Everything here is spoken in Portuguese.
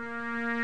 Música